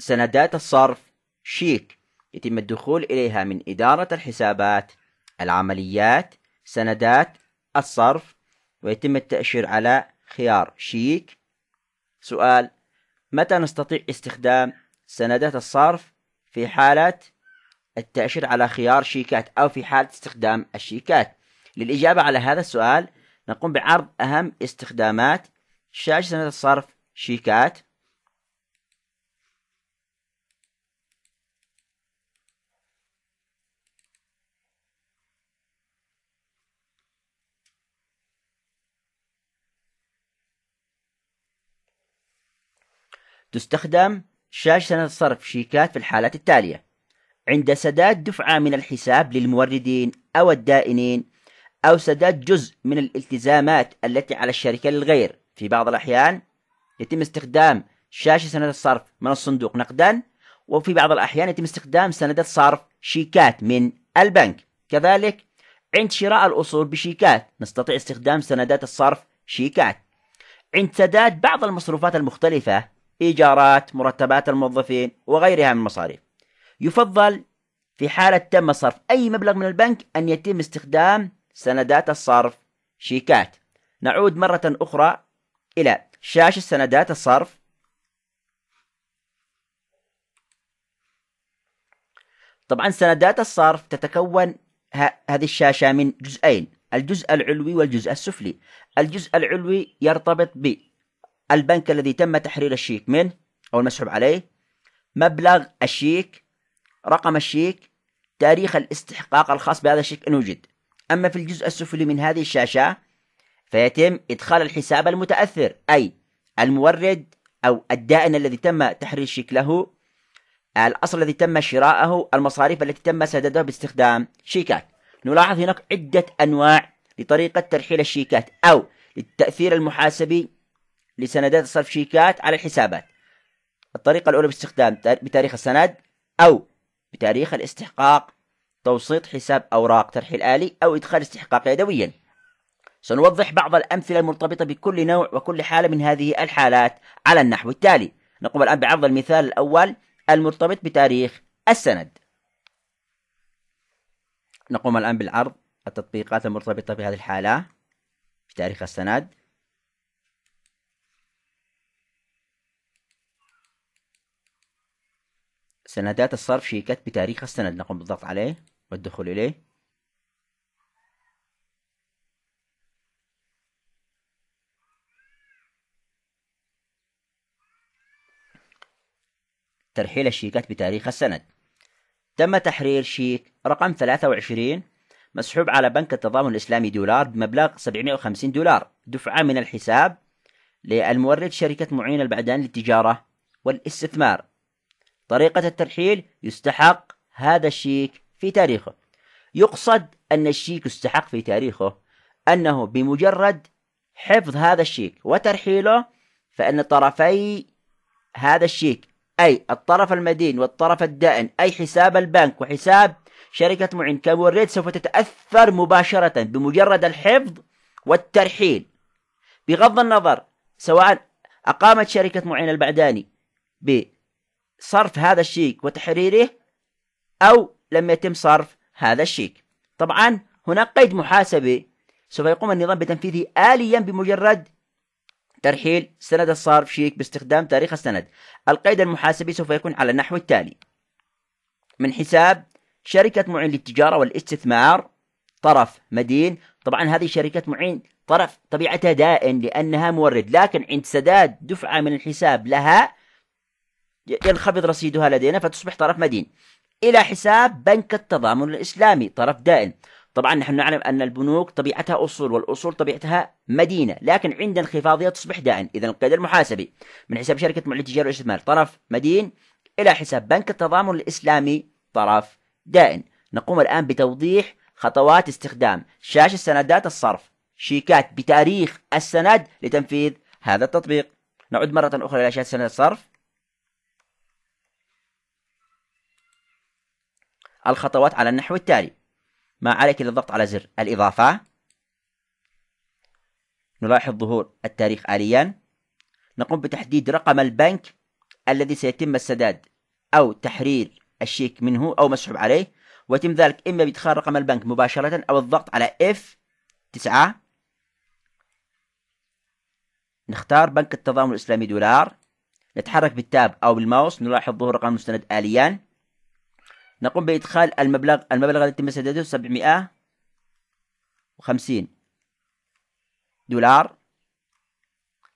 سندات الصرف شيك يتم الدخول إليها من إدارة الحسابات العمليات سندات الصرف ويتم التأشير على خيار شيك. سؤال متى نستطيع استخدام سندات الصرف في حالة التأشير على خيار شيكات أو في حالة استخدام الشيكات؟ للإجابة على هذا السؤال نقوم بعرض أهم استخدامات شاشة سندات الصرف شيكات. تستخدم شاشة الصرف شيكات في الحالات التالية. عند سداد دفعة من الحساب للموردين أو الدائنين أو سداد جزء من الالتزامات التي على الشركة للغير. في بعض الأحيان يتم استخدام شاشة سند الصرف من الصندوق نقدا وفي بعض الأحيان يتم استخدام سندات صرف شيكات من البنك. كذلك عند شراء الأصول بشيكات نستطيع استخدام سندات الصرف شيكات. عند سداد بعض المصروفات المختلفة إيجارات مرتبات الموظفين وغيرها من المصاريف. يفضل في حالة تم صرف أي مبلغ من البنك أن يتم استخدام سندات الصرف شيكات. نعود مرة أخرى إلى شاشة سندات الصرف. طبعا سندات الصرف تتكون هذه الشاشة من جزئين الجزء العلوي والجزء السفلي. الجزء العلوي يرتبط بالبنك الذي تم تحرير الشيك منه أو المسحوب عليه مبلغ الشيك رقم الشيك تاريخ الاستحقاق الخاص بهذا الشيك إن وجد أما في الجزء السفلي من هذه الشاشة فيتم إدخال الحساب المتأثر أي المورد أو الدائن الذي تم تحرير الشيك له الأصل الذي تم شراءه المصاريف التي تم سددها باستخدام شيكات. نلاحظ هناك عدة أنواع لطريقة ترحيل الشيكات أو للتأثير المحاسبي لسندات صرف شيكات على الحسابات. الطريقة الأولى باستخدام بتاريخ السند أو بتاريخ الاستحقاق توسيط حساب أوراق ترحيل آلي أو إدخال استحقاق يدويا. سنوضح بعض الأمثلة المرتبطة بكل نوع وكل حالة من هذه الحالات على النحو التالي. نقوم الآن بعرض المثال الأول المرتبط بتاريخ السند. نقوم الآن بالعرض التطبيقات المرتبطة بهذه الحالة بتاريخ السند. سندات الصرف شيكات بتاريخ السند نقوم بالضغط عليه والدخول إليه. ترحيل الشيكات بتاريخ السند. تم تحرير شيك رقم 23 مسحوب على بنك التضامن الإسلامي دولار بمبلغ 750 دولار دفعة من الحساب للمورد شركة معين البعدان للتجارة والاستثمار. طريقة الترحيل يستحق هذا الشيك في تاريخه. يقصد أن الشيك يستحق في تاريخه أنه بمجرد حفظ هذا الشيك وترحيله فإن طرفي هذا الشيك أي الطرف المدين والطرف الدائن أي حساب البنك وحساب شركة معين كمورد سوف تتأثر مباشرة بمجرد الحفظ والترحيل. بغض النظر سواء أقامت شركة معين البعداني بصرف هذا الشيك وتحريره أو لم يتم صرف هذا الشيك. طبعا هناك قيد محاسبي سوف يقوم النظام بتنفيذه آليا بمجرد ترحيل سند الصرف شيك باستخدام تاريخ السند. القيد المحاسبي سوف يكون على النحو التالي. من حساب شركة معين للتجارة والاستثمار طرف مدين. طبعا هذه شركة معين طرف طبيعتها دائن لأنها مورد لكن عند سداد دفعة من الحساب لها ينخفض رصيدها لدينا فتصبح طرف مدين. إلى حساب بنك التضامن الإسلامي طرف دائن طبعا نحن نعلم أن البنوك طبيعتها أصول والأصول طبيعتها مدينة لكن عند انخفاضها تصبح دائن إذا القيد المحاسبي من حساب شركة معلن التجارة والاستثمار طرف مدين. إلى حساب بنك التضامن الإسلامي طرف دائن نقوم الآن بتوضيح خطوات استخدام شاشة سندات الصرف شيكات بتاريخ السند لتنفيذ هذا التطبيق. نعود مرة أخرى إلى شاشة سندات الصرف. الخطوات على النحو التالي. ما عليك إلا الضغط على زر. الإضافة. نلاحظ ظهور التاريخ آليا. نقوم بتحديد رقم البنك الذي سيتم السداد أو تحرير الشيك منه أو مسحوب عليه. ويتم ذلك إما بإدخال رقم البنك مباشرة أو الضغط على F9 نختار بنك التضامن الإسلامي دولار. نتحرك بالتاب أو بالماوس. نلاحظ ظهور رقم المستند آليا. نقوم بإدخال المبلغ المبلغ الذي يتم سداده 750 دولار.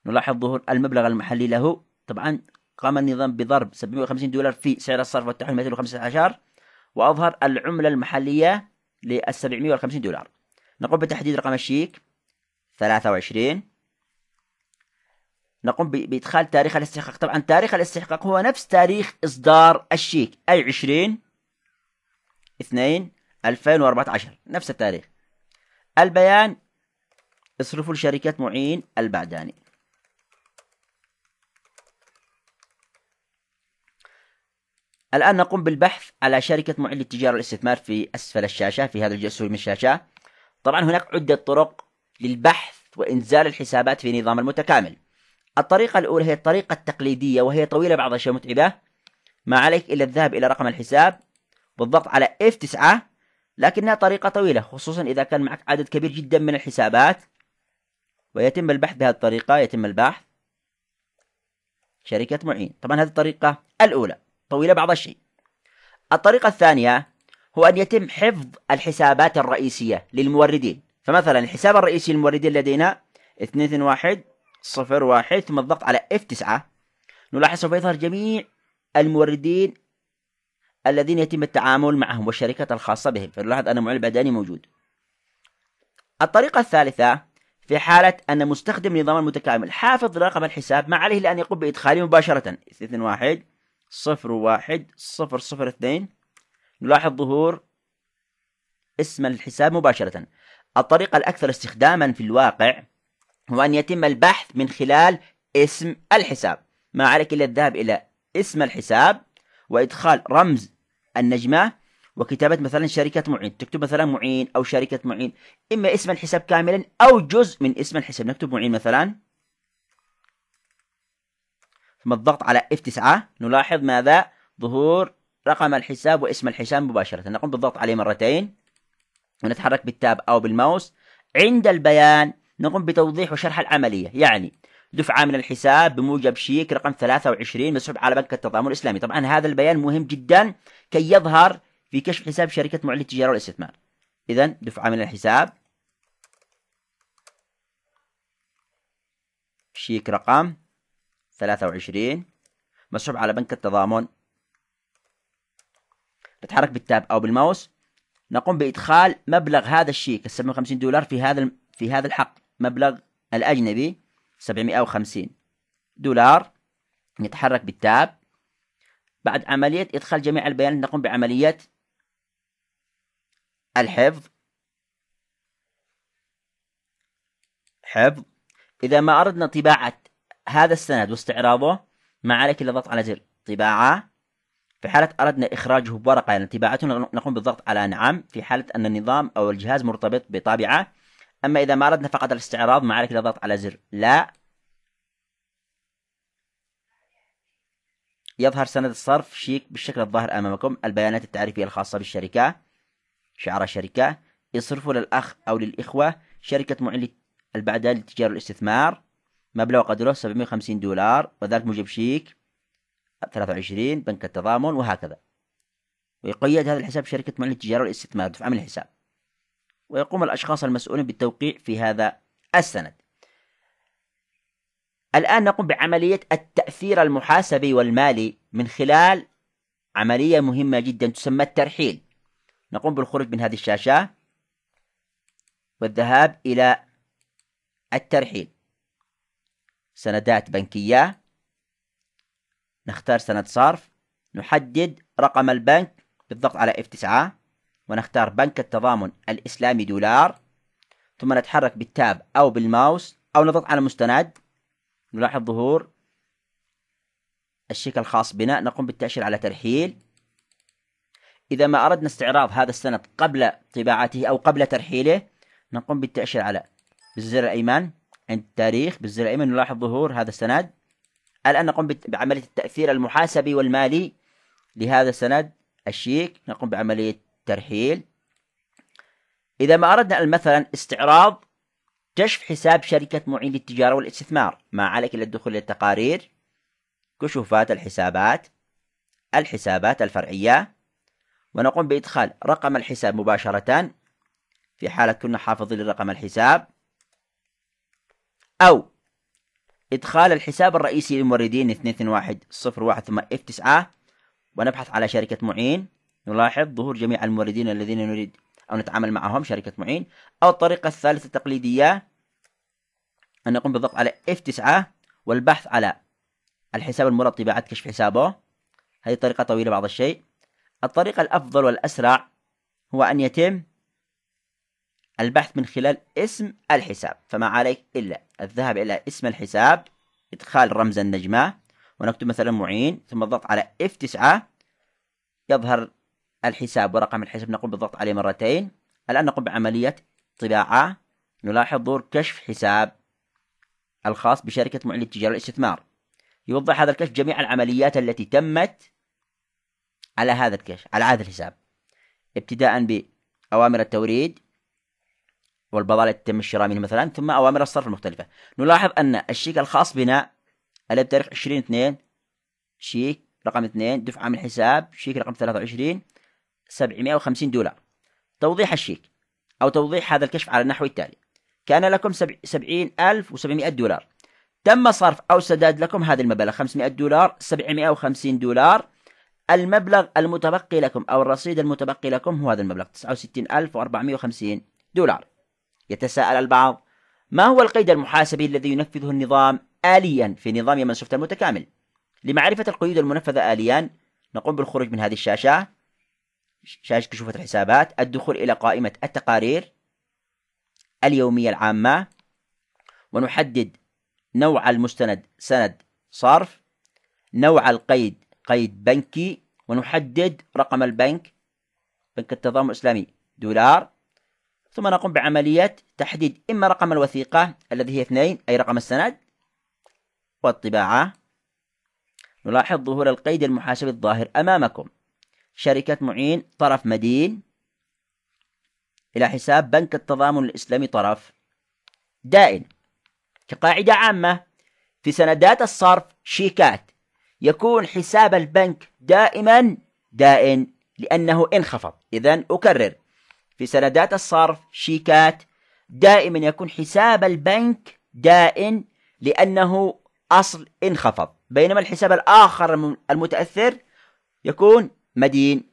نلاحظ ظهور المبلغ المحلي له. طبعا قام النظام بضرب 750 دولار في سعر الصرف والتحويل 215 وأظهر العملة المحلية لل 750 دولار. نقوم بتحديد رقم الشيك 23 نقوم بإدخال تاريخ الاستحقاق. طبعا تاريخ الاستحقاق هو نفس تاريخ إصدار الشيك أي 20 2 2014 نفس التاريخ. البيان اصرفوا لشركة معين البعداني. الآن نقوم بالبحث على شركة معين للتجارة والاستثمار في أسفل الشاشة في هذا الجزء من الشاشة. طبعا هناك عدة طرق للبحث وإنزال الحسابات في نظام المتكامل. الطريقة الأولى هي الطريقة التقليدية وهي طويلة بعض الشيء متعبة ما عليك إلا الذهاب إلى رقم الحساب. والضغط على F9 لكنها طريقة طويلة خصوصا إذا كان معك عدد كبير جدا من الحسابات. ويتم البحث بهذه الطريقة يتم البحث. شركة معين. طبعا هذه الطريقة الأولى طويلة بعض الشيء. الطريقة الثانية هو أن يتم حفظ الحسابات الرئيسية للموردين. فمثلا الحساب الرئيسي للموردين لدينا 221 01 ثم الضغط على F9 نلاحظ سوف يظهر جميع الموردين الذين يتم التعامل معهم والشركات الخاصة بهم. فنلاحظ أن معلم البداني موجود. الطريقة الثالثة في حالة أن مستخدم نظام المتكامل حافظ رقم الحساب ما عليه لأن يقوم بإدخاله مباشرة. 21 صفر واحد صفر صفر اثنين. نلاحظ ظهور اسم الحساب مباشرة. الطريقة الأكثر استخداما في الواقع هو أن يتم البحث من خلال اسم الحساب. ما عليك إلا الذهاب إلى اسم الحساب وإدخال رمز النجمة وكتابة مثلا شركة معين تكتب مثلا معين أو شركة معين إما اسم الحساب كاملا أو جزء من اسم الحساب. نكتب معين مثلا. ثم الضغط على F9 نلاحظ ماذا؟ ظهور رقم الحساب واسم الحساب مباشرة. نقوم بالضغط عليه مرتين. ونتحرك بالتاب أو بالماوس. عند البيان نقوم بتوضيح وشرح العملية. يعني دفعة من الحساب بموجب شيك رقم 23 مسحوب على بنك التضامن الإسلامي. طبعا هذا البيان مهم جدا كي يظهر في كشف حساب شركة معلن التجارة والاستثمار. إذا دفعة من الحساب. شيك رقم 23 مسحوب على بنك التضامن. نتحرك بالتاب أو بالماوس. نقوم بإدخال مبلغ هذا الشيك ال 750 دولار في هذا في هذا الحق مبلغ الأجنبي. 750 دولار نتحرك بالتاب. بعد عملية إدخال جميع البيانات نقوم بعملية الحفظ. حفظ. إذا ما أردنا طباعة هذا السند واستعراضه ما عليك إلا الضغط على زر طباعة. في حالة أردنا إخراجه بورقة يعني طباعته نقوم بالضغط على نعم في حالة أن النظام أو الجهاز مرتبط بطابعة. أما إذا ما أردنا فقط الاستعراض ما عليك إلا الضغط على زر. لا. يظهر سند الصرف شيك بالشكل الظاهر أمامكم. البيانات التعريفية الخاصة بالشركة. شعار الشركة. يصرفوا للأخ أو للإخوة. شركة معين البعدان للتجارة والاستثمار مبلغ قدره 750 دولار. وذلك موجب شيك. 23 بنك التضامن. وهكذا. ويقيد هذا الحساب شركة معين للتجارة والاستثمار دفع من الحساب. ويقوم الأشخاص المسؤولين بالتوقيع في هذا السند. الآن نقوم بعملية التأثير المحاسبي والمالي من خلال عملية مهمة جدا تسمى الترحيل. نقوم بالخروج من هذه الشاشة والذهاب إلى الترحيل. سندات بنكية. نختار سند صرف. نحدد رقم البنك بالضغط على F9 ونختار بنك التضامن الإسلامي دولار ثم نتحرك بالتاب أو بالماوس أو نضغط على مستند. نلاحظ ظهور الشيك الخاص بنا. نقوم بالتأشير على ترحيل. إذا ما أردنا استعراض هذا السند قبل طباعته أو قبل ترحيله نقوم بالتأشير على بالزر الأيمن. عند التاريخ بالزر الأيمن نلاحظ ظهور هذا السند. الآن نقوم بعملية التأثير المحاسبي والمالي لهذا السند. الشيك نقوم بعملية ترحيل إذا ما أردنا مثلا استعراض كشف حساب شركة معين للتجارة والاستثمار ما عليك إلا الدخول إلى التقارير كشوفات الحسابات الحسابات الفرعية ونقوم بإدخال رقم الحساب مباشرة. في حالة كنا حافظين لرقم الحساب. أو إدخال الحساب الرئيسي للموردين 22101 ثم F9 ونبحث على شركة معين. نلاحظ ظهور جميع الموردين الذين نريد أو نتعامل معهم شركة معين. أو الطريقة الثالثة التقليدية أن نقوم بالضغط على F9 والبحث على الحساب المراد طباعة كشف حسابه. هذه طريقة طويلة بعض الشيء. الطريقة الأفضل والأسرع هو أن يتم البحث من خلال اسم الحساب. فما عليك إلا الذهاب إلى اسم الحساب إدخال رمز النجمة ونكتب مثلا معين ثم الضغط على F9 يظهر الحساب ورقم الحساب نقوم بالضغط عليه مرتين. الآن نقوم بعملية طباعة. نلاحظ ظهور كشف حساب الخاص بشركة معين للتجارة والاستثمار. يوضح هذا الكشف جميع العمليات التي تمت على هذا الكشف على هذا الحساب. ابتداء بأوامر التوريد والبضائع التي تم الشراء منه مثلا ثم أوامر الصرف المختلفة. نلاحظ أن الشيك الخاص بنا اللي بتاريخ 20 2 شيك رقم 2 دفعة من حساب شيك رقم 23 750 دولار. توضيح الشيك أو توضيح هذا الكشف على النحو التالي. كان لكم 70700 دولار. تم صرف أو سداد لكم هذا المبلغ 500 دولار 750 دولار. المبلغ المتبقي لكم أو الرصيد المتبقي لكم هو هذا المبلغ 69450 دولار. يتساءل البعض ما هو القيد المحاسبي الذي ينفذه النظام آليا في نظام يمن سوفت المتكامل؟ لمعرفة القيود المنفذة آليا نقوم بالخروج من هذه الشاشة. شاشة كشوفة الحسابات الدخول إلى قائمة التقارير اليومية العامة. ونحدد نوع المستند سند صرف نوع القيد قيد بنكي. ونحدد رقم البنك بنك التضامن الإسلامي دولار. ثم نقوم بعملية تحديد إما رقم الوثيقة الذي هي اثنين أي رقم السند والطباعة. نلاحظ ظهور القيد المحاسبي الظاهر أمامكم. شركة معين طرف مدين. إلى حساب بنك التضامن الإسلامي طرف. دائن. كقاعدة عامة في سندات الصرف شيكات. يكون حساب البنك دائما دائن لأنه انخفض. إذا أكرر. في سندات الصرف شيكات دائما يكون حساب البنك دائن لأنه أصل انخفض. بينما الحساب الآخر المتأثر يكون مدين.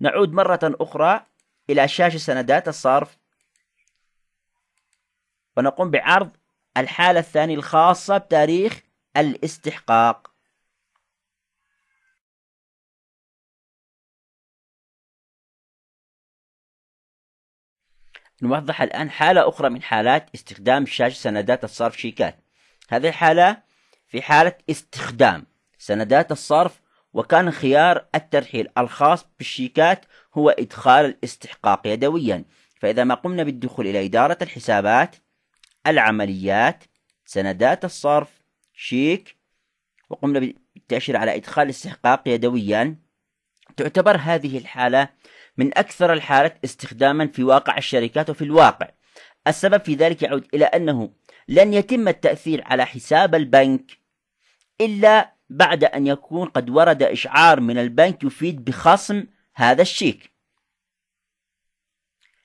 نعود مرة أخرى إلى شاشة سندات الصرف. ونقوم بعرض الحالة الثانية الخاصة بتاريخ الاستحقاق. نوضح الآن حالة أخرى من حالات استخدام شاشة سندات الصرف شيكات. هذه الحالة في حالة استخدام سندات الصرف وكان خيار الترحيل الخاص بالشيكات هو إدخال الاستحقاق يدويا. فإذا ما قمنا بالدخول إلى إدارة الحسابات العمليات سندات الصرف شيك وقمنا بالتأشير على إدخال الاستحقاق يدويا تعتبر هذه الحالة من أكثر الحالات استخداما في واقع الشركات وفي الواقع. السبب في ذلك يعود إلى أنه لن يتم التأثير على حساب البنك إلا بعد أن يكون قد ورد إشعار من البنك يفيد بخصم هذا الشيك.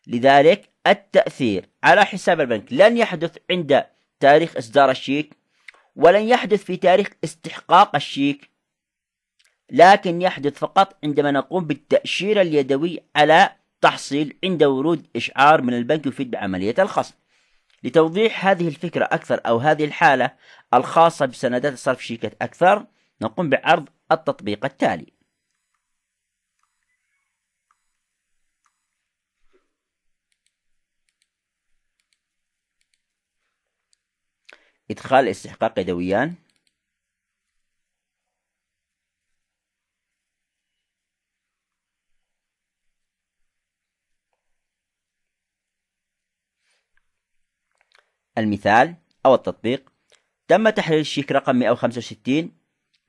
لذلك التأثير على حساب البنك. لن يحدث عند تاريخ إصدار الشيك ولن يحدث في تاريخ استحقاق الشيك لكن يحدث فقط عندما نقوم بالتأشير اليدوي على تحصيل عند ورود إشعار من البنك يفيد بعملية الخصم. لتوضيح هذه الفكرة أكثر أو هذه الحالة الخاصة بسندات الصرف شيكة أكثر نقوم بعرض التطبيق التالي. إدخال استحقاق يدويا المثال أو التطبيق. تم تحرير الشيك رقم 165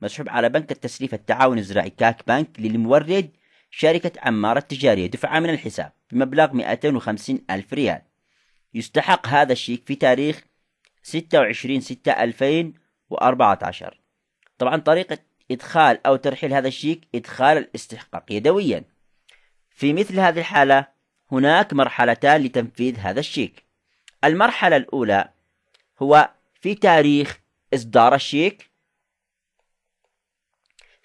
مسحوب على بنك التسليف التعاون الزراعي كاك بنك للمورد شركة عمارة التجارية دفعة من الحساب بمبلغ 250 ألف ريال. يستحق هذا الشيك في تاريخ 26 6 2014 طبعا طريقة إدخال أو ترحيل هذا الشيك إدخال الاستحقاق يدويا. في مثل هذه الحالة هناك مرحلتان لتنفيذ هذا الشيك. المرحلة الأولى هو في تاريخ إصدار الشيك.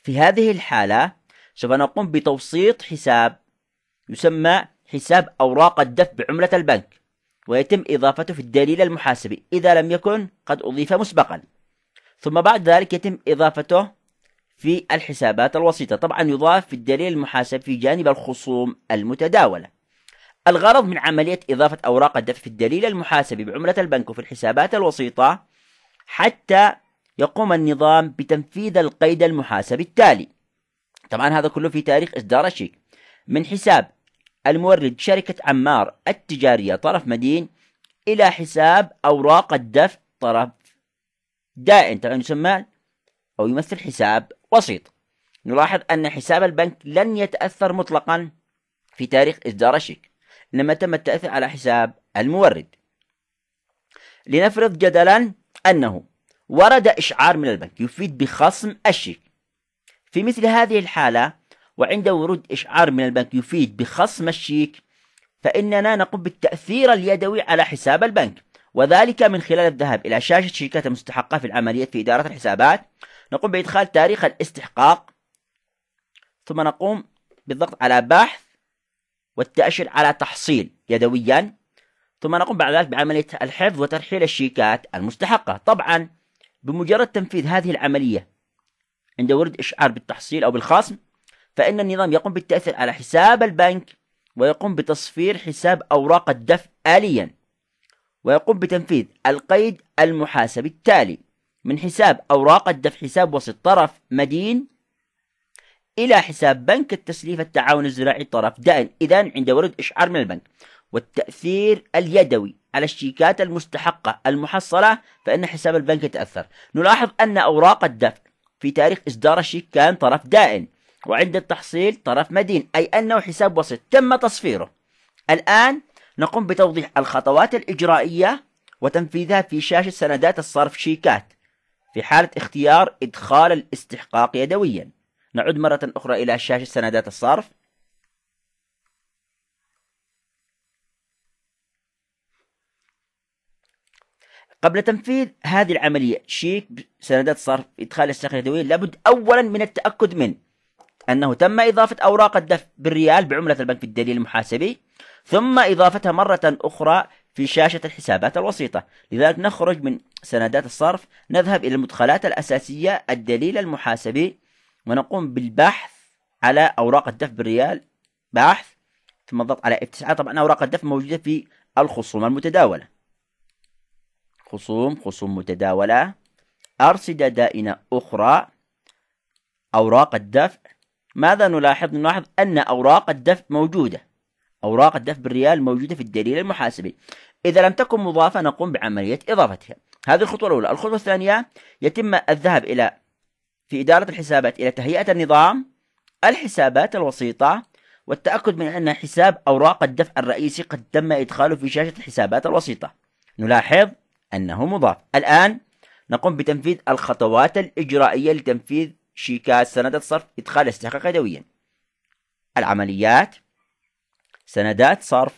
في هذه الحالة سوف نقوم بتوسيط حساب يسمى حساب أوراق الدفع بعملة البنك ويتم إضافته في الدليل المحاسبي إذا لم يكن قد أضيف مسبقا. ثم بعد ذلك يتم إضافته في الحسابات الوسيطة طبعا يضاف في الدليل المحاسب في جانب الخصوم المتداولة. الغرض من عملية إضافة أوراق الدفع في الدليل المحاسبي بعملة البنك وفي الحسابات الوسيطة حتى يقوم النظام بتنفيذ القيد المحاسبي التالي. طبعا هذا كله في تاريخ إصدار الشيك من حساب المورد شركة عمار التجارية طرف مدين إلى حساب أوراق الدفع طرف دائن طبعا يسمى أو يمثل حساب وسيط. نلاحظ أن حساب البنك لن يتأثر مطلقا في تاريخ إصدار الشيك إنما تم التأثير على حساب المورد. لنفرض جدلا أنه ورد إشعار من البنك يفيد بخصم الشيك. في مثل هذه الحالة وعند ورود إشعار من البنك يفيد بخصم الشيك فإننا نقوم بالتأثير اليدوي على حساب البنك. وذلك من خلال الذهاب إلى شاشة شركات المستحقة في العمليات في إدارة الحسابات. نقوم بإدخال تاريخ الاستحقاق. ثم نقوم بالضغط على بحث والتأشير على تحصيل يدويا. ثم نقوم بعد ذلك بعملية الحفظ وترحيل الشيكات المستحقة. طبعا بمجرد تنفيذ هذه العملية عند ورد إشعار بالتحصيل أو بالخصم فإن النظام يقوم بالتأثير على حساب البنك ويقوم بتصفير حساب أوراق الدفع آليا ويقوم بتنفيذ القيد المحاسبي التالي من حساب أوراق الدفع حساب وسط طرف مدين إلى حساب بنك التسليف التعاون الزراعي طرف دائن. إذا عند ورد إشعار من البنك. والتأثير اليدوي على الشيكات المستحقة المحصلة فإن حساب البنك يتأثر. نلاحظ أن أوراق الدفع في تاريخ إصدار الشيك كان طرف دائن وعند التحصيل طرف مدين أي أنه حساب وسط تم تصفيره. الآن نقوم بتوضيح الخطوات الإجرائية وتنفيذها في شاشة سندات الصرف شيكات في حالة اختيار إدخال الاستحقاق يدويا. نعود مرة أخرى إلى شاشة سندات الصرف. قبل تنفيذ هذه العملية شيك سندات صرف إدخال الاستحقاق يدويا لابد أولا من التأكد من أنه تم إضافة أوراق الدفع بالريال بعملة البنك في الدليل المحاسبي ثم إضافتها مرة أخرى في شاشة الحسابات الوسيطة. لذلك نخرج من سندات الصرف نذهب إلى المدخلات الأساسية الدليل المحاسبي ونقوم بالبحث على أوراق الدفع بالريال. بحث ثم الضغط على F9 طبعا أوراق الدفع موجودة في الخصوم المتداولة. خصوم خصوم متداولة. أرصدة دائنة أخرى أوراق الدفع. ماذا نلاحظ؟ نلاحظ أن أوراق الدفع موجودة. أوراق الدفع بالريال موجودة في الدليل المحاسبي. إذا لم تكن مضافة نقوم بعملية إضافتها. هذه الخطوة الأولى. الخطوة الثانية يتم الذهاب إلى في إدارة الحسابات إلى تهيئة النظام الحسابات الوسيطة والتأكد من أن حساب أوراق الدفع الرئيسي قد تم إدخاله في شاشة الحسابات الوسيطة. نلاحظ أنه مضاف. الآن نقوم بتنفيذ الخطوات الإجرائية لتنفيذ شيكات سندات صرف إدخال استحقاق يدويا. العمليات سندات صرف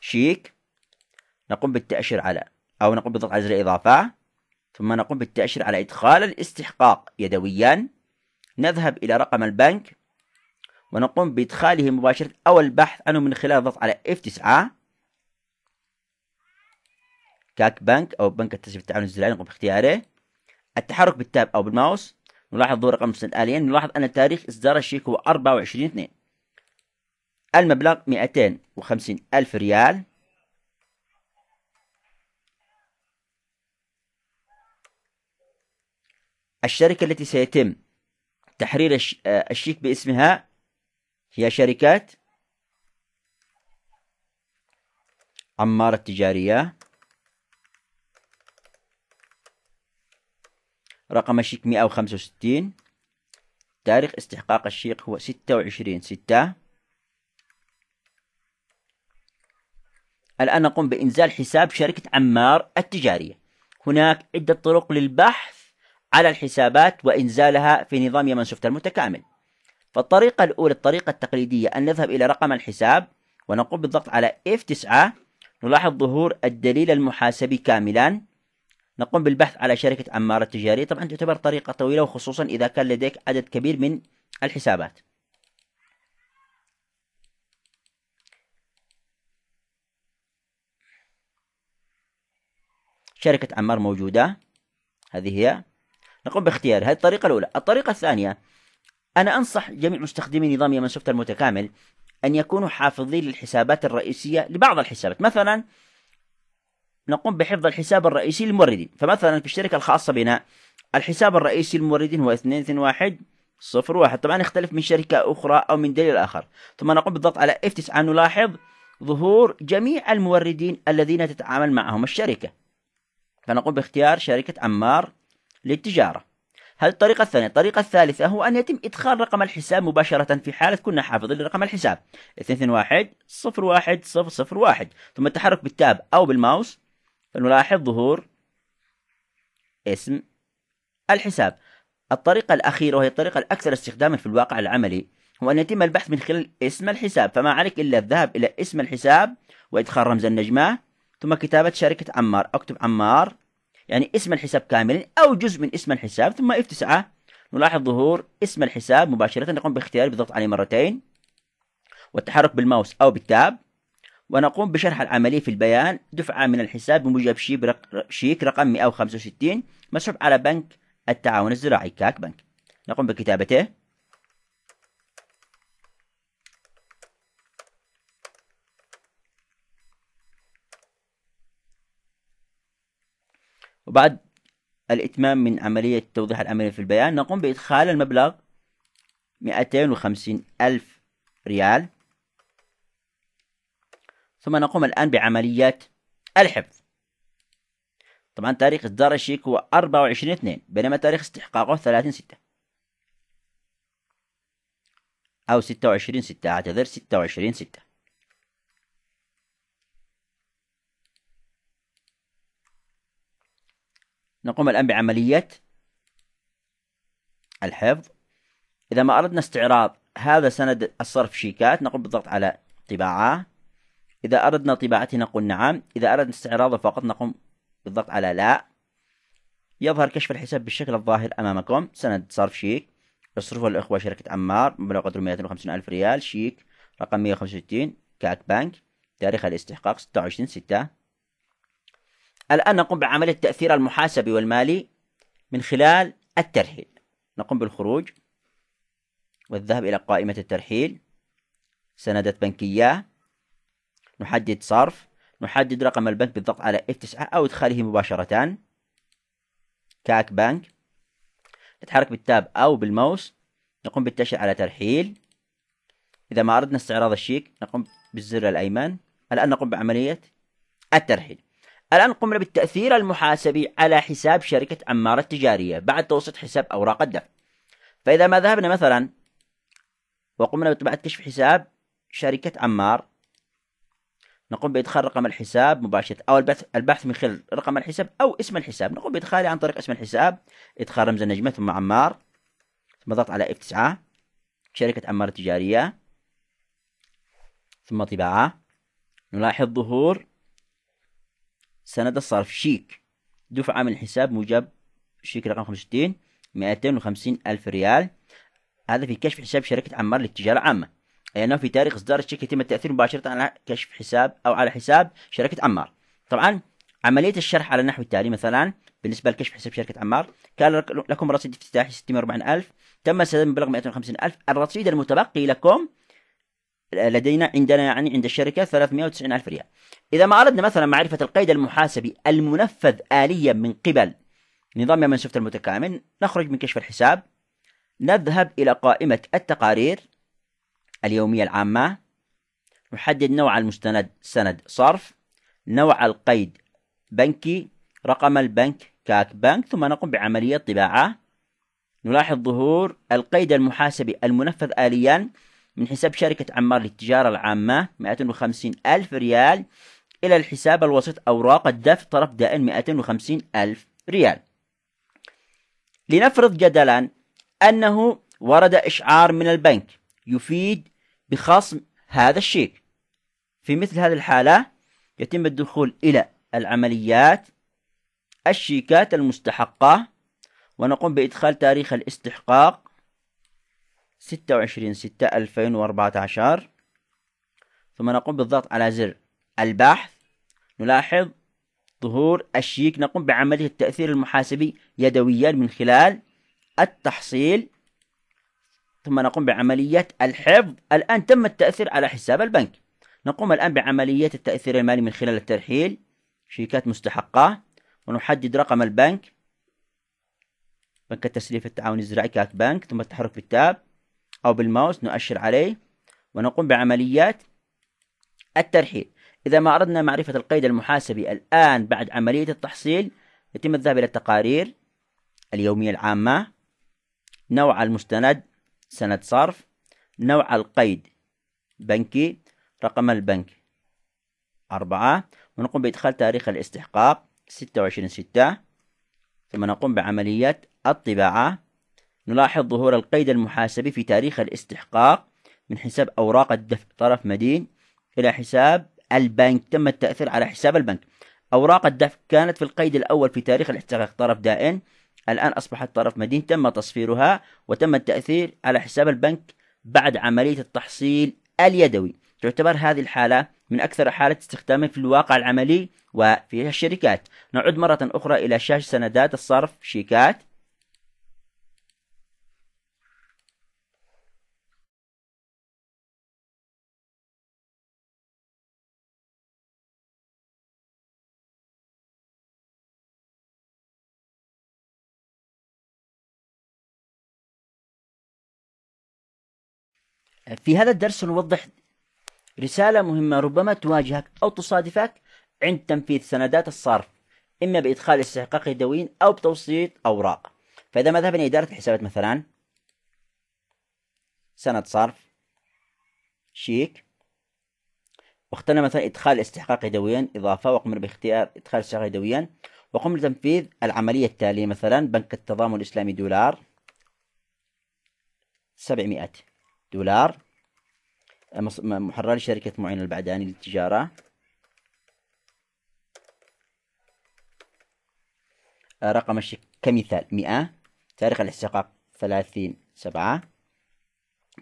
شيك نقوم بالتأشير على أو نقوم بالضغط على زر الإضافة ثم نقوم بالتأشير على إدخال الاستحقاق يدويا. نذهب إلى رقم البنك ونقوم بإدخاله مباشرة أو البحث عنه من خلال الضغط على F9 كاك بنك أو بنك التسويق التعاون الزراعي نقوم باختياره. التحرك بالتاب أو بالماوس. نلاحظ ظهور رقم مستند آليا نلاحظ أن تاريخ إصدار الشيك هو 24 2 المبلغ 250 ألف ريال. الشركة التي سيتم تحرير الشيك باسمها هي شركة عمارة تجارية. رقم الشيك 165 تاريخ استحقاق الشيك هو 26 6 الآن نقوم بإنزال حساب شركة عمار التجارية. هناك عدة طرق للبحث على الحسابات وإنزالها في نظام يمن سوفت المتكامل. فالطريقة الأولى الطريقة التقليدية أن نذهب إلى رقم الحساب ونقوم بالضغط على F9 نلاحظ ظهور الدليل المحاسبي كاملا. نقوم بالبحث على شركة عمار التجارية طبعا تعتبر طريقة طويلة وخصوصا إذا كان لديك عدد كبير من الحسابات. شركة عمار موجودة. هذه هي. نقوم باختيار. هذه الطريقة الأولى. الطريقة الثانية أنا أنصح جميع مستخدمي نظام يمن سوفت المتكامل أن يكونوا حافظين للحسابات الرئيسية لبعض الحسابات. مثلا نقوم بحفظ الحساب الرئيسي للموردين. فمثلا في الشركة الخاصة بنا الحساب الرئيسي للموردين هو 221 صفر واحد. طبعا يختلف من شركة أخرى أو من دليل آخر. ثم نقوم بالضغط على F9 نلاحظ ظهور جميع الموردين الذين تتعامل معهم الشركة. فنقوم باختيار شركة عمار للتجارة. هذه الطريقة الثانية؟ الطريقة الثالثة هو أن يتم إدخال رقم الحساب مباشرة في حالة كنا حافظين لرقم الحساب. 221 01 ثم التحرك بالتاب أو بالماوس فنلاحظ ظهور اسم الحساب. الطريقة الأخيرة وهي الطريقة الأكثر استخداما في الواقع العملي هو أن يتم البحث من خلال اسم الحساب. فما عليك إلا الذهاب إلى اسم الحساب وإدخال رمز النجمة ثم كتابة شركة عمار. أكتب عمار يعني اسم الحساب كاملا أو جزء من اسم الحساب ثم F9 نلاحظ ظهور اسم الحساب مباشرة نقوم باختياره بالضغط عليه مرتين والتحرك بالماوس أو بالتاب. ونقوم بشرح العملية في البيان. دفعة من الحساب بموجب شيك رقم 165 مسحوب على بنك التعاون الزراعي كاك بنك. نقوم بكتابته. وبعد الإتمام من عملية توضيح العملية في البيان نقوم بإدخال المبلغ 250 ألف ريال. ثم نقوم الآن بعملية الحفظ. طبعا تاريخ إصدار الشيك هو 24 2 بينما تاريخ استحقاقه 30 6 أو 26 6 أعتذر 26 6 نقوم الآن بعملية الحفظ. إذا ما أردنا استعراض هذا سند الصرف شيكات نقوم بالضغط على طباعة. إذا أردنا طباعته نقول نعم إذا أردنا استعراضه فقط نقوم بالضغط على لا. يظهر كشف الحساب بالشكل الظاهر أمامكم. سند صرف شيك. يصرفه الإخوة شركة عمار مبلغ قدره 250 ألف ريال. شيك. رقم 165 كاك بانك. تاريخ الاستحقاق 26 6 الآن نقوم بعملية التأثير المحاسبي والمالي من خلال الترحيل. نقوم بالخروج والذهاب إلى قائمة الترحيل. سندات بنكية. نحدد صرف نحدد رقم البنك بالضغط على F9 أو إدخاله مباشرة كاك بنك. نتحرك بالتاب أو بالماوس. نقوم بالتشر على ترحيل. إذا ما أردنا استعراض الشيك نقوم بالزر الأيمن. الآن نقوم بعملية الترحيل. الآن قمنا بالتأثير المحاسبي على حساب شركة عمار التجارية بعد توسط حساب أوراق الدفع. فإذا ما ذهبنا مثلا وقمنا بطباعة كشف حساب شركة عمار نقوم بإدخال رقم الحساب مباشرة. أو البحث, البحث من خلال رقم الحساب أو اسم الحساب. نقوم بإدخاله عن طريق اسم الحساب. إدخال رمز النجمة ثم عمار. ثم ضغط على F9. شركة عمار التجارية. ثم طباعة. نلاحظ ظهور سند الصرف. شيك. دفعة من الحساب موجب. شيك رقم 65 250 ألف ريال. هذا في كشف حساب شركة عمار للتجارة عامة أي أنه في تاريخ إصدار الشيك يتم التأثير مباشرة على كشف حساب أو على حساب شركة عمار. طبعا عملية الشرح على النحو التالي مثلا بالنسبة لكشف حساب شركة عمار كان لكم رصيد افتتاحي 640 ألف تم سداد مبلغ 250 ألف. الرصيد المتبقي لكم لدينا عندنا يعني عند الشركة 390 ألف ريال. إذا ما أردنا مثلا معرفة القيد المحاسبي المنفذ آليا من قبل نظام يمن سوفت المتكامل نخرج من كشف الحساب نذهب إلى قائمة التقارير اليومية العامة نحدد نوع المستند سند صرف نوع القيد بنكي رقم البنك كاك بنك ثم نقوم بعملية طباعة. نلاحظ ظهور القيد المحاسبي المنفذ آليا من حساب شركة عمار للتجارة العامة 250 ألف ريال إلى الحساب الوسيط أوراق الدفع طرف دائن 250 ألف ريال. لنفرض جدلا أنه ورد إشعار من البنك يفيد بخصم هذا الشيك. في مثل هذه الحالة يتم الدخول إلى العمليات الشيكات المستحقة ونقوم بإدخال تاريخ الاستحقاق 26 6 2014 ثم نقوم بالضغط على زر البحث. نلاحظ ظهور الشيك. نقوم بعملية التأثير المحاسبي يدويا من خلال التحصيل ثم نقوم بعملية الحفظ. الآن تم التأثير على حساب البنك. نقوم الآن بعملية التأثير المالي من خلال الترحيل. شيكات مستحقة. ونحدد رقم البنك. بنك التسليف التعاوني الزراعي كاك بنك. ثم التحرك بالتاب أو بالماوس نؤشر عليه. ونقوم بعمليات الترحيل. إذا ما أردنا معرفة القيد المحاسبي الآن بعد عملية التحصيل يتم الذهاب إلى التقارير اليومية العامة. نوع المستند سند صرف نوع القيد. بنكي رقم البنك. أربعة ونقوم بإدخال تاريخ الاستحقاق. ستة وعشرين ستة. ثم نقوم بعملية الطباعة. نلاحظ ظهور القيد المحاسبي في تاريخ الاستحقاق من حساب أوراق الدفع. طرف مدين إلى حساب البنك. تم التأثير على حساب البنك. أوراق الدفع كانت في القيد الأول في تاريخ الاحتقاق طرف دائن الآن أصبحت طرف مدين تم تصفيرها وتم التأثير على حساب البنك بعد عملية التحصيل اليدوي. تعتبر هذه الحالة من أكثر حالة استخداما في الواقع العملي وفي الشركات. نعود مرة أخرى إلى شاشة سندات الصرف شيكات. في هذا الدرس سنوضح رسالة مهمة ربما تواجهك أو تصادفك عند تنفيذ سندات الصرف إما بإدخال استحقاق يدويين أو بتوسيط أوراق. فإذا ما ذهبنا إدارة الحسابات مثلا سند صرف شيك واخترنا مثلا إدخال استحقاق يدويا إضافة وقمنا باختيار إدخال استحقاق يدويا وقمنا بتنفيذ العملية التالية مثلا بنك التضامن الإسلامي دولار 700 دولار. محرر شركة معين البعداني للتجارة. رقم الشيك كمثال 100 تاريخ الاستحقاق 30 7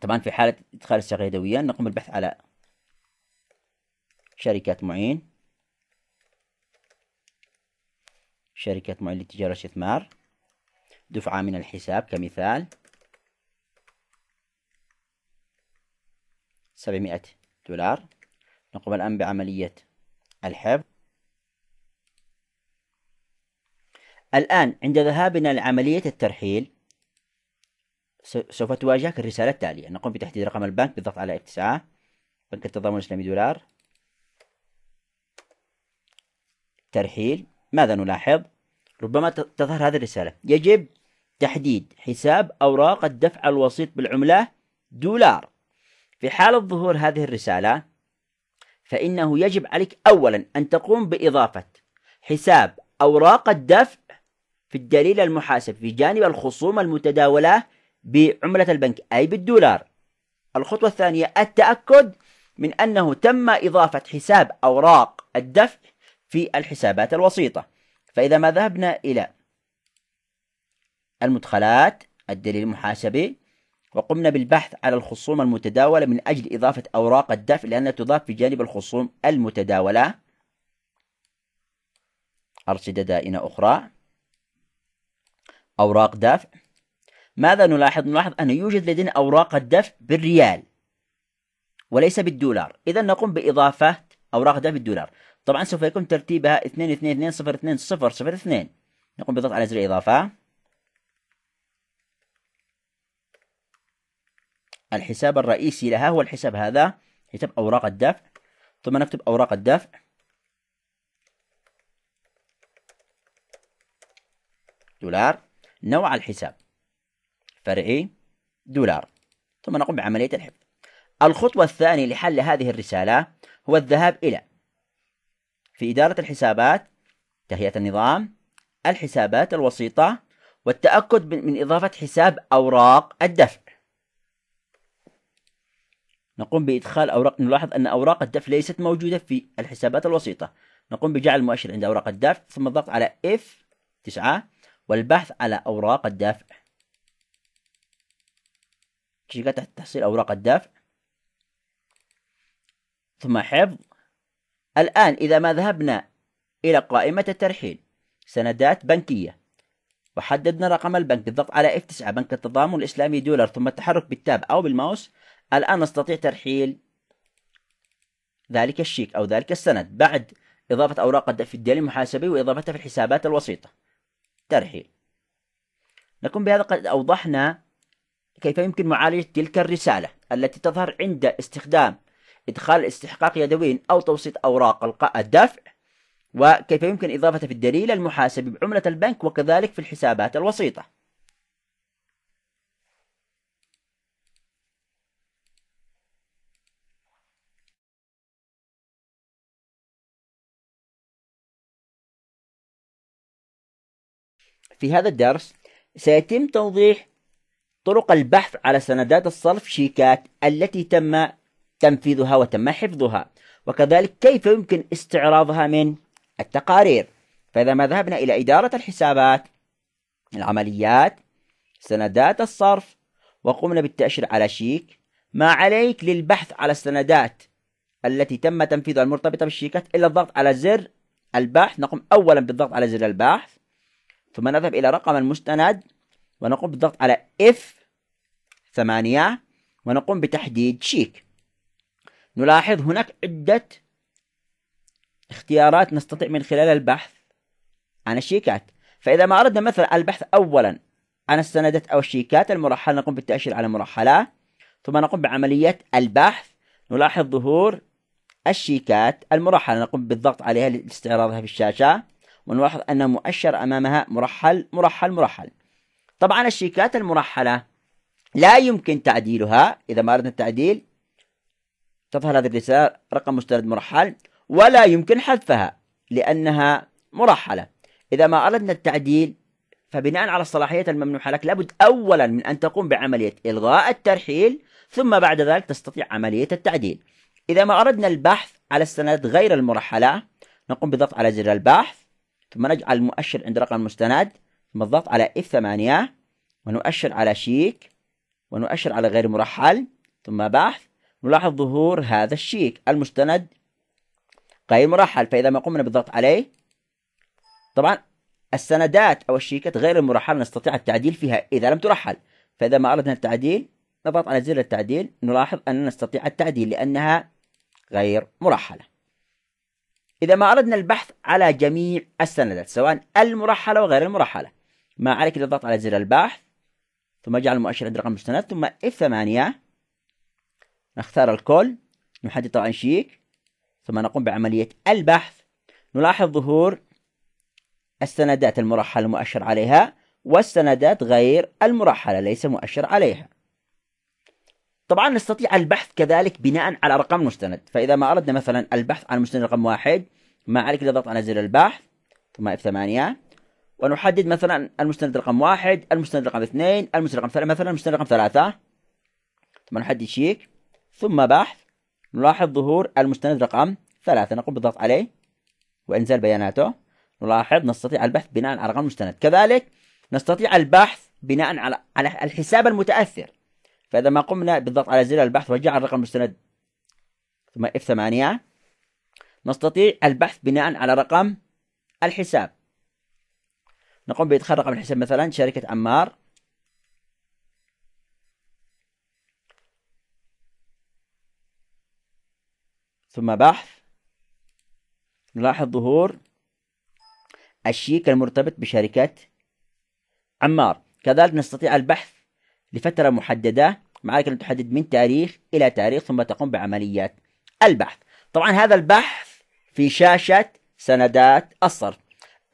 طبعا في حالة إدخال الصيغة يدويا نقوم بالبحث على شركة معين. شركة معين للتجارة والاستثمار دفعة من الحساب كمثال. 700 دولار. نقوم الآن بعملية الحفظ. الآن عند ذهابنا لعملية الترحيل سوف تواجهك الرسالة التالية. نقوم بتحديد رقم البنك بالضغط على F9 بنك التضامن الإسلامي دولار. ترحيل. ماذا نلاحظ؟ ربما تظهر هذه الرسالة. يجب تحديد حساب أوراق الدفع الوسيط بالعملة دولار. في حالة ظهور هذه الرسالة فإنه يجب عليك أولا أن تقوم بإضافة حساب أوراق الدفع في الدليل المحاسب في جانب الخصوم المتداولة بعملة البنك أي بالدولار. الخطوة الثانية التأكد من أنه تم إضافة حساب أوراق الدفع في الحسابات الوسيطة. فإذا ما ذهبنا إلى المدخلات الدليل المحاسبي وقمنا بالبحث على الخصوم المتداولة من أجل إضافة أوراق الدفع لأنها تضاف في جانب الخصوم المتداولة. أرصدة دائنة أخرى. أوراق دفع. ماذا نلاحظ؟ نلاحظ أن يوجد لدينا أوراق الدفع بالريال وليس بالدولار. إذا نقوم بإضافة أوراق دفع بالدولار. طبعا سوف يكون ترتيبها 2 2 2 0 2 0 0 2 نقوم بالضغط على زر الإضافة الحساب الرئيسي لها هو الحساب هذا. حساب أوراق الدفع. ثم نكتب أوراق الدفع. دولار. نوع الحساب. فرعي دولار. ثم نقوم بعملية الحفظ. الخطوة الثانية لحل هذه الرسالة هو الذهاب إلى. في إدارة الحسابات تهيئة النظام الحسابات الوسيطة والتأكد من إضافة حساب أوراق الدفع. نقوم بإدخال أوراق نلاحظ أن أوراق الدفع ليست موجودة في الحسابات الوسيطة. نقوم بجعل المؤشر عند أوراق الدفع ثم الضغط على F9 والبحث على أوراق الدفع. شركات تحصيل أوراق الدفع. ثم حفظ. الآن إذا ما ذهبنا إلى قائمة الترحيل سندات بنكية. وحددنا رقم البنك بالضغط على F9 بنك التضامن الإسلامي دولار ثم التحرك بالتاب أو بالماوس. الآن نستطيع ترحيل ذلك الشيك أو ذلك السند بعد إضافة أوراق الدفع الدين المحاسبي وإضافتها في الحسابات الوسيطة. ترحيل. نكون بهذا قد أوضحنا كيف يمكن معالجة تلك الرسالة التي تظهر عند استخدام إدخال استحقاق يدوي أو توسيط أوراق الدفع وكيف يمكن إضافة في الدليل المحاسبي بعملة البنك وكذلك في الحسابات الوسيطة. في هذا الدرس سيتم توضيح طرق البحث على سندات الصرف شيكات التي تم تنفيذها وتم حفظها وكذلك كيف يمكن استعراضها من التقارير. فإذا ما ذهبنا إلى إدارة الحسابات العمليات سندات الصرف وقمنا بالتأشير على شيك ما عليك للبحث على السندات التي تم تنفيذها المرتبطة بالشيكات إلا الضغط على زر البحث نقوم أولا بالضغط على زر البحث ثم نذهب إلى رقم المستند ونقوم بالضغط على F8 ونقوم بتحديد شيك. نلاحظ هناك عدة اختيارات نستطيع من خلال البحث عن الشيكات. فإذا ما أردنا مثلا البحث أولا عن السندات أو الشيكات المرحلة نقوم بالتأشير على مرحلة ثم نقوم بعملية البحث نلاحظ ظهور الشيكات المرحلة نقوم بالضغط عليها لاستعراضها في الشاشة. ونلاحظ أن مؤشر أمامها مرحل مرحل مرحل. طبعا الشيكات المرحلة لا يمكن تعديلها. إذا ما أردنا التعديل تظهر هذه الرسالة رقم مستند مرحل ولا يمكن حذفها لأنها مرحلة. إذا ما أردنا التعديل فبناء على الصلاحية الممنوحة لك لابد أولا من أن تقوم بعملية إلغاء الترحيل ثم بعد ذلك تستطيع عملية التعديل. إذا ما أردنا البحث على السند غير المرحلة نقوم بالضغط على زر البحث. ثم نجعل المؤشر عند رقم المستند ثم الضغط على F8 ونؤشر على شيك ونؤشر على غير مرحل ثم بحث نلاحظ ظهور هذا الشيك. المستند غير مرحل فإذا ما قمنا بالضغط عليه طبعا السندات أو الشيكات غير المرحلة نستطيع التعديل فيها إذا لم ترحل. فإذا ما أردنا التعديل نضغط على زر التعديل نلاحظ أننا نستطيع التعديل لأنها غير مرحلة. إذا ما أردنا البحث على جميع السندات سواء المرحلة وغير المرحلة. ما عليك إلا الضغط على زر البحث ثم جعل المؤشر عند رقم المستند ثم F8 نختار الكل نحدد طبعا شيك ثم نقوم بعملية البحث. نلاحظ ظهور السندات المرحلة المؤشر عليها والسندات غير المرحلة ليس مؤشر عليها. طبعا نستطيع البحث كذلك بناء على رقم المستند فإذا ما أردنا مثلا البحث عن المستند رقم واحد ما عليك إلا على زر البحث ثم F8 ونحدد مثلا المستند رقم واحد المستند رقم اثنين المستند رقم ثلاثة مثلا المستند رقم ثلاثة. ثم نحدد شيك ثم بحث نلاحظ ظهور المستند رقم ثلاثة. نقوم بالضغط عليه وإنزال بياناته. نلاحظ نستطيع البحث بناء على رقم المستند. كذلك نستطيع البحث بناء على على الحساب المتأثر. فإذا ما قمنا بالضغط على زر البحث وجعل رقم المستند ثم F8 نستطيع البحث بناء على رقم الحساب. نقوم بإدخال رقم الحساب مثلا شركة عمار ثم بحث. نلاحظ ظهور الشيك المرتبط بشركة عمار كذلك نستطيع البحث لفترة محددة معك أن تحدد من تاريخ إلى تاريخ ثم تقوم بعمليات البحث. طبعا هذا البحث في شاشة سندات الصرف.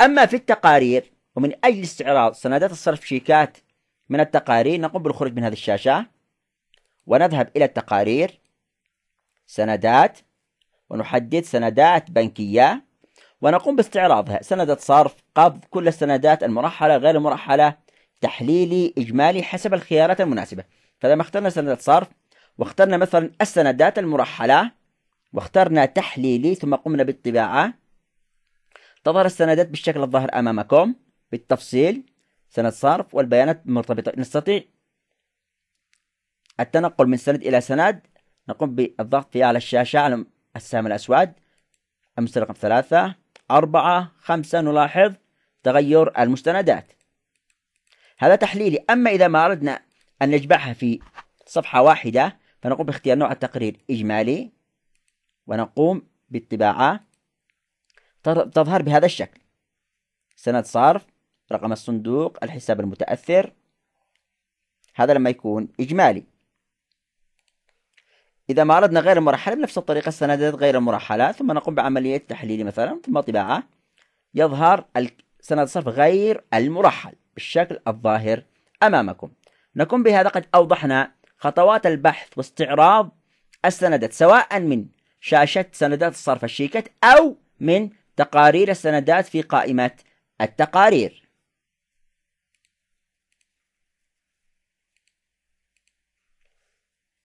أما في التقارير ومن أجل استعراض سندات الصرف شيكات من التقارير نقوم بالخروج من هذه الشاشة ونذهب إلى التقارير سندات ونحدد سندات بنكية ونقوم باستعراضها. سندة صرف قبض كل السندات المرحلة غير المرحلة تحليلي إجمالي حسب الخيارات المناسبة. فإذا ما اخترنا سندة صرف واخترنا مثلا السندات المرحلة واخترنا تحليلي ثم قمنا بالطباعة تظهر السندات بالشكل الظاهر أمامكم بالتفصيل سند صرف والبيانات مرتبطة. نستطيع التنقل من سند إلى سند. نقوم بالضغط فيها على الشاشة على السهم الأسود. المستند رقم ثلاثة أربعة خمسة نلاحظ تغير المستندات. هذا تحليلي. أما إذا ما أردنا أن نجمعها في صفحة واحدة فنقوم باختيار نوع التقرير إجمالي ونقوم بالطباعة تظهر بهذا الشكل سند صرف رقم الصندوق الحساب المتأثر. هذا لما يكون إجمالي. إذا ما أردنا غير المرحلة بنفس الطريقة السندات غير المرحلة ثم نقوم بعملية تحليل مثلا ثم طباعة. يظهر سند الصرف غير المرحل. بالشكل الظاهر أمامكم. نكون بهذا قد أوضحنا خطوات البحث واستعراض السندات سواء من شاشة سندات الصرف الشيكات أو من تقارير السندات في قائمة التقارير.